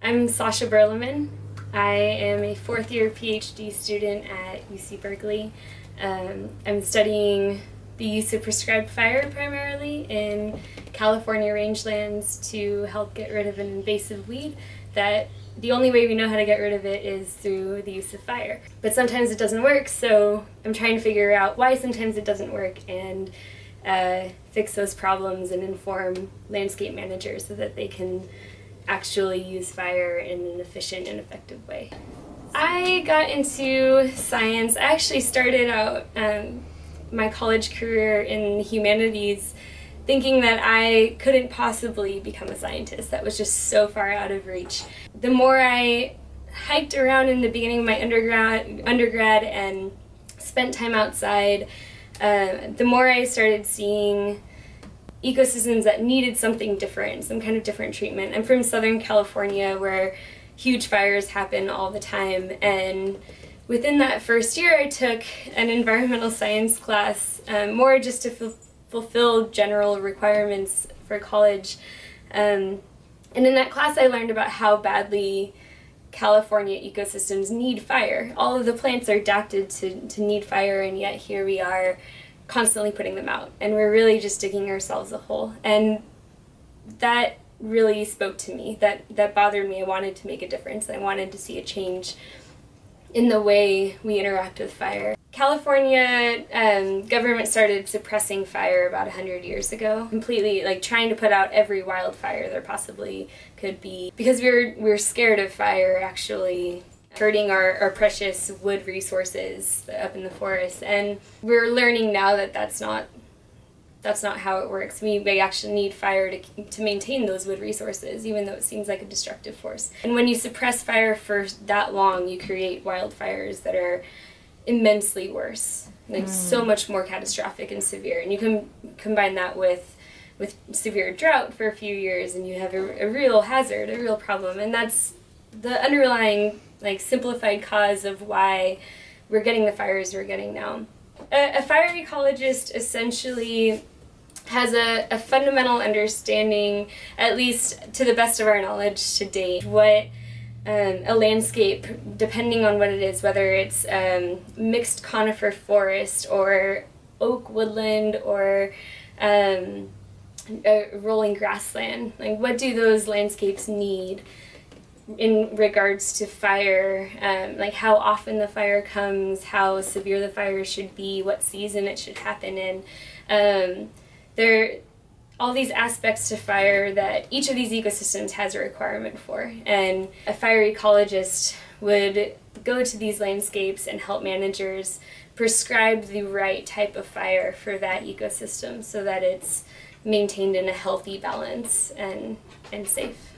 I'm Sasha Berleman. I am a fourth year PhD student at UC Berkeley. Um, I'm studying the use of prescribed fire primarily in California rangelands to help get rid of an invasive weed that the only way we know how to get rid of it is through the use of fire. But sometimes it doesn't work, so I'm trying to figure out why sometimes it doesn't work and uh, fix those problems and inform landscape managers so that they can actually use fire in an efficient and effective way. I got into science. I actually started out um, my college career in humanities thinking that I couldn't possibly become a scientist. That was just so far out of reach. The more I hiked around in the beginning of my undergrad, undergrad and spent time outside, uh, the more I started seeing ecosystems that needed something different, some kind of different treatment. I'm from Southern California where huge fires happen all the time and within that first year I took an environmental science class um, more just to fulfill general requirements for college. Um, and in that class I learned about how badly California ecosystems need fire. All of the plants are adapted to, to need fire and yet here we are constantly putting them out and we're really just digging ourselves a hole. And that really spoke to me. That that bothered me. I wanted to make a difference. I wanted to see a change in the way we interact with fire. California um, government started suppressing fire about 100 years ago completely like trying to put out every wildfire there possibly could be. Because we were, we were scared of fire actually hurting our, our precious wood resources up in the forest. And we're learning now that that's not that's not how it works. We, we actually need fire to, to maintain those wood resources, even though it seems like a destructive force. And when you suppress fire for that long, you create wildfires that are immensely worse, like mm. so much more catastrophic and severe. And you can combine that with with severe drought for a few years, and you have a, a real hazard, a real problem. And that's the underlying like simplified cause of why we're getting the fires we're getting now. A, a fire ecologist essentially has a, a fundamental understanding, at least to the best of our knowledge to date, what um, a landscape, depending on what it is, whether it's um, mixed conifer forest or oak woodland or um, rolling grassland, like what do those landscapes need? In regards to fire, um, like how often the fire comes, how severe the fire should be, what season it should happen in. Um, there, all these aspects to fire that each of these ecosystems has a requirement for, and a fire ecologist would go to these landscapes and help managers prescribe the right type of fire for that ecosystem so that it's maintained in a healthy balance and, and safe.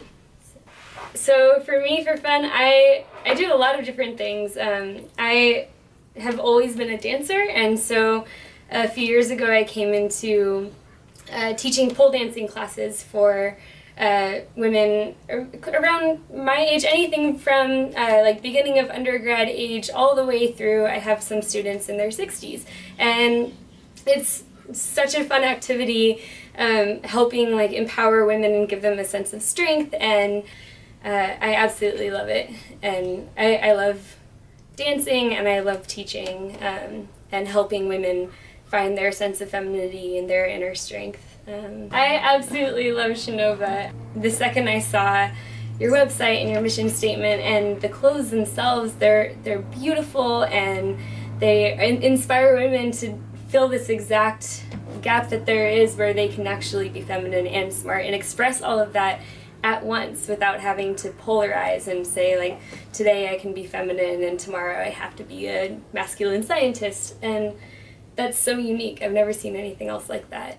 So for me, for fun, I I do a lot of different things. Um, I have always been a dancer, and so a few years ago I came into uh, teaching pole dancing classes for uh, women around my age, anything from uh, like beginning of undergrad age all the way through. I have some students in their 60s, and it's such a fun activity, um, helping like empower women and give them a sense of strength and uh, I absolutely love it, and I, I love dancing and I love teaching um, and helping women find their sense of femininity and their inner strength. Um, I absolutely love Shenova. The second I saw your website and your mission statement and the clothes themselves, they're they're beautiful and they inspire women to fill this exact gap that there is where they can actually be feminine and smart and express all of that at once without having to polarize and say like today I can be feminine and tomorrow I have to be a masculine scientist and that's so unique. I've never seen anything else like that.